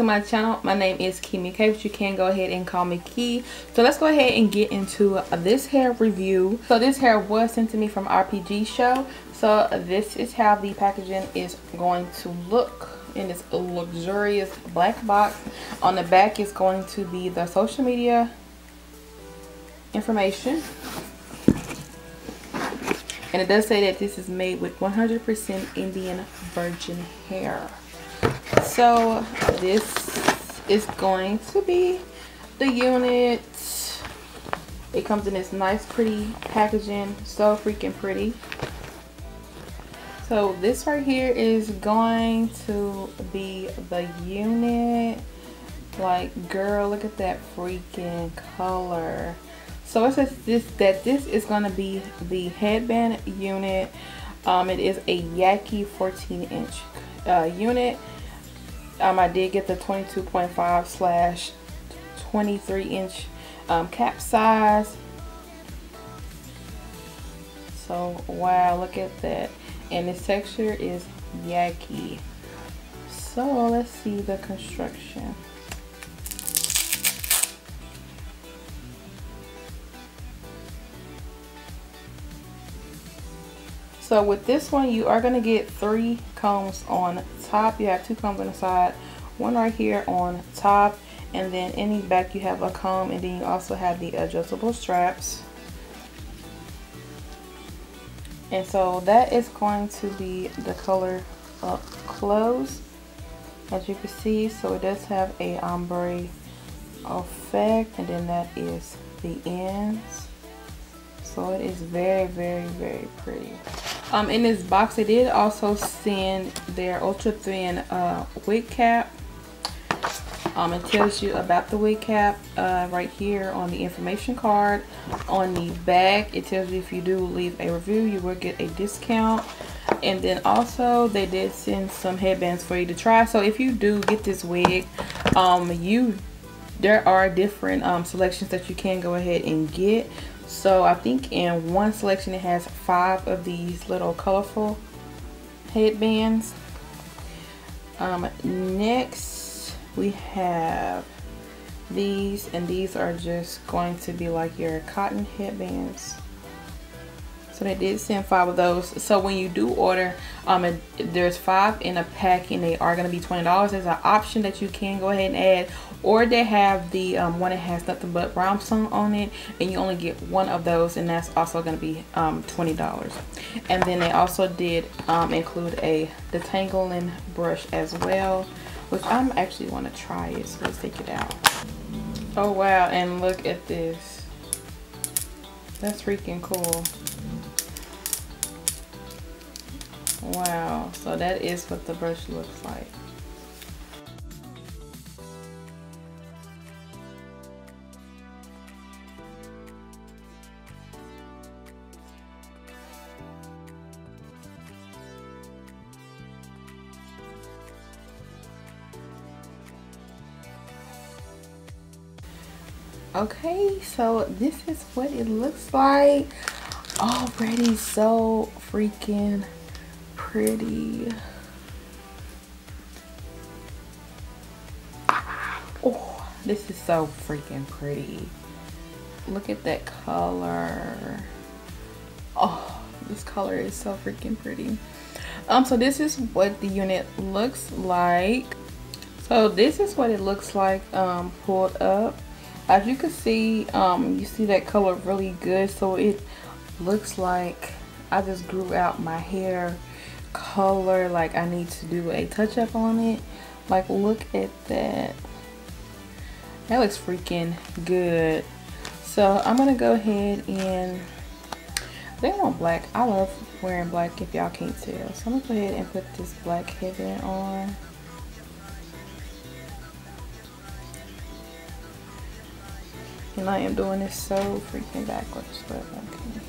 to my channel. My name is Keymee Kay but you can go ahead and call me Key so let's go ahead and get into uh, this hair review. So this hair was sent to me from RPG show. So this is how the packaging is going to look in this luxurious black box. On the back is going to be the social media information. And it does say that this is made with 100% Indian virgin hair so this is going to be the unit. It comes in this nice pretty packaging so freaking pretty. So this right here is going to be the unit. Like girl look at that freaking color. So it says this that this is going to be the headband unit. Um, it is a Yaki 14 inch uh, unit um, I did get the 22.5 slash 23 inch um, cap size. So wow look at that. And the texture is yaki so let's see the construction. So with this one, you are going to get three combs on top. You have two combs on the side, one right here on top, and then in the back you have a comb, and then you also have the adjustable straps. And so that is going to be the color up close, as you can see. So it does have a ombre effect, and then that is the ends. So it is very, very, very pretty. Um, in this box, they did also send their ultra thin uh, wig cap. Um, it tells you about the wig cap uh, right here on the information card. On the back, it tells you if you do leave a review, you will get a discount. And then also, they did send some headbands for you to try. So if you do get this wig, um, you there are different um, selections that you can go ahead and get so I think in one selection it has five of these little colorful headbands. Um, next we have these and these are just going to be like your cotton headbands. So they did send five of those. So when you do order, um, it, there's five in a pack and they are going to be $20. There's an option that you can go ahead and add or they have the um, one that has nothing but rhinestone on it and you only get one of those and that's also going to be um, $20 and then they also did um, include a detangling brush as well which I'm actually want to try it so let's take it out oh wow and look at this that's freaking cool wow. So that is what the brush looks like. Okay so this is what it looks like. Already so freaking pretty. Oh this is so freaking pretty. Look at that color. Oh this color is so freaking pretty. Um so this is what the unit looks like. So this is what it looks like um pulled up. As you can see um, you see that color really good. So it looks like I just grew out my hair color like I need to do a touch-up on it. Like look at that. That looks freaking good. So I'm gonna go ahead and they want black. I love wearing black if y'all can't tell. So I'm gonna go ahead and put this black headband on. And I am doing this so freaking backwards, but okay.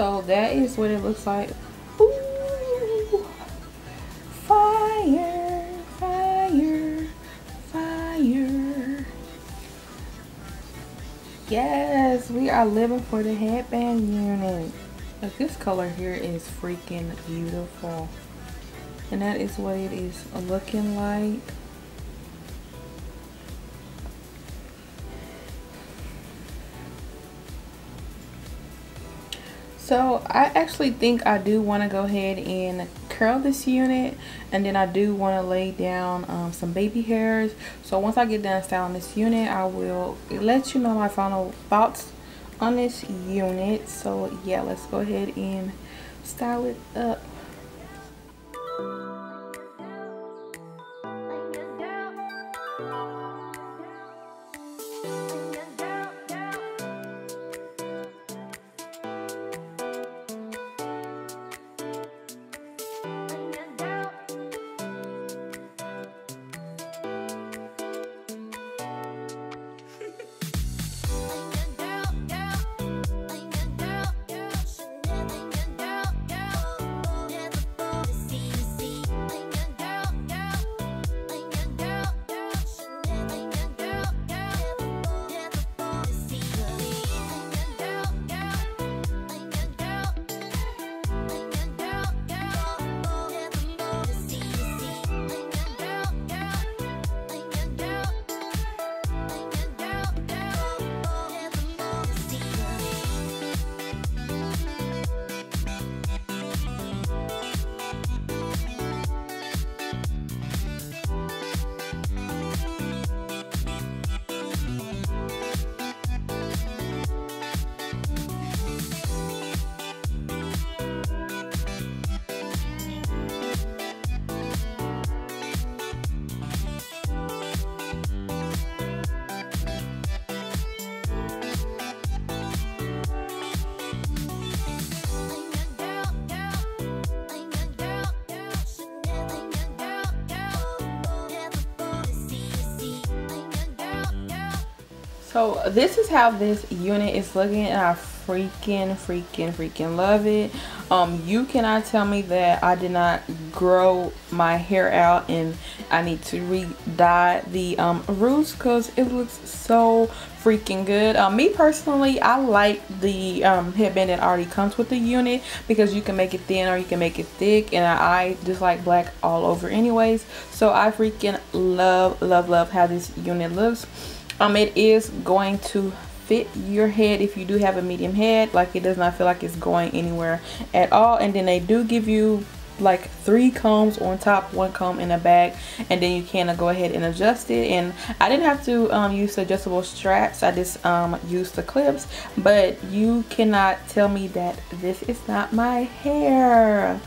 So that is what it looks like. Ooh, fire, fire, fire. Yes, we are living for the headband unit. Like this color here is freaking beautiful. And that is what it is looking like. So I actually think I do want to go ahead and curl this unit and then I do want to lay down um, some baby hairs. So once I get done styling this unit, I will let you know my final thoughts on this unit. So yeah, let's go ahead and style it up. So this is how this unit is looking and i freaking freaking freaking love it. Um you cannot tell me that i did not grow my hair out and i need to re-dye the um roots because it looks so freaking good. Um, me personally i like the um, headband that already comes with the unit because you can make it thin or you can make it thick and i just like black all over anyways. So i freaking love love love how this unit looks um it is going to fit your head if you do have a medium head. Like it does not feel like it's going anywhere at all. And then they do give you like three combs on top one comb in the back and then you can go ahead and adjust it. And I didn't have to um, use adjustable straps. I just um, used the clips. But you cannot tell me that this is not my hair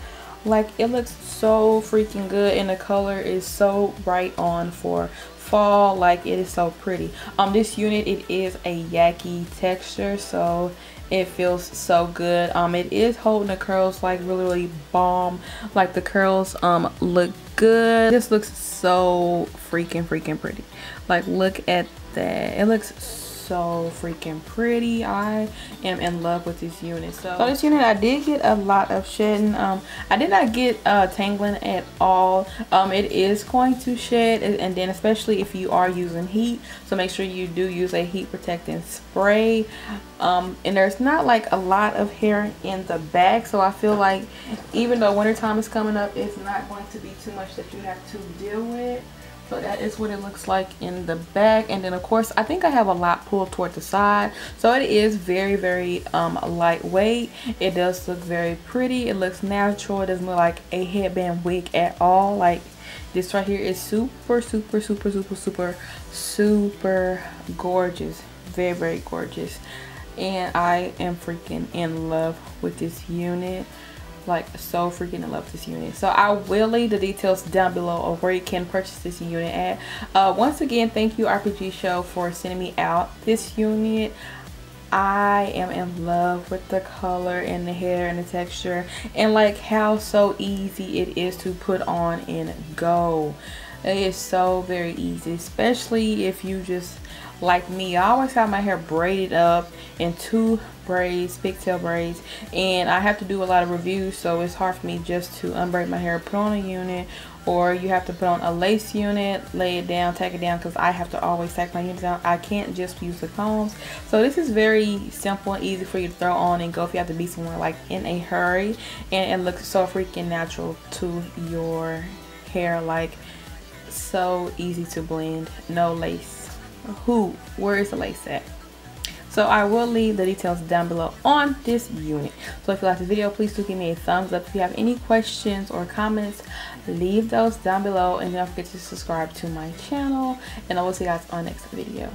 like it looks so freaking good and the color is so bright on for fall. Like it is so pretty. Um this unit it is a yaki texture so it feels so good. Um it is holding the curls like really really bomb. Like the curls um look good. This looks so freaking freaking pretty. Like look at that. It looks so freaking pretty. I am in love with this unit. So, so this unit i did get a lot of shedding um i did not get uh tangling at all. Um it is going to shed and then especially if you are using heat. So make sure you do use a heat protecting spray. Um and there's not like a lot of hair in the back. So i feel like even though wintertime is coming up it's not going to be too much that you have to deal with so that is what it looks like in the back. And then of course i think i have a lot pulled toward the side. So it is very very um lightweight. It does look very pretty. It looks natural. It doesn't look like a headband wig at all. Like this right here is super super super super super super gorgeous. Very very gorgeous. And i am freaking in love with this unit like so freaking in love with this unit. So i will leave the details down below of where you can purchase this unit at. Uh, once again thank you rpg show for sending me out this unit. I am in love with the color and the hair and the texture and like how so easy it is to put on and go. It is so very easy, especially if you just like me. I always have my hair braided up in two braids, pigtail braids, and I have to do a lot of reviews, so it's hard for me just to unbraid my hair, put on a unit, or you have to put on a lace unit, lay it down, take it down, because I have to always take my units down. I can't just use the combs. So this is very simple and easy for you to throw on and go if you have to be somewhere like in a hurry, and it looks so freaking natural to your hair, like so easy to blend, no lace. Who? Where is the lace at? So I will leave the details down below on this unit. So if you like the video, please do give me a thumbs up. If you have any questions or comments, leave those down below. And don't forget to subscribe to my channel. And I will see you guys on next video.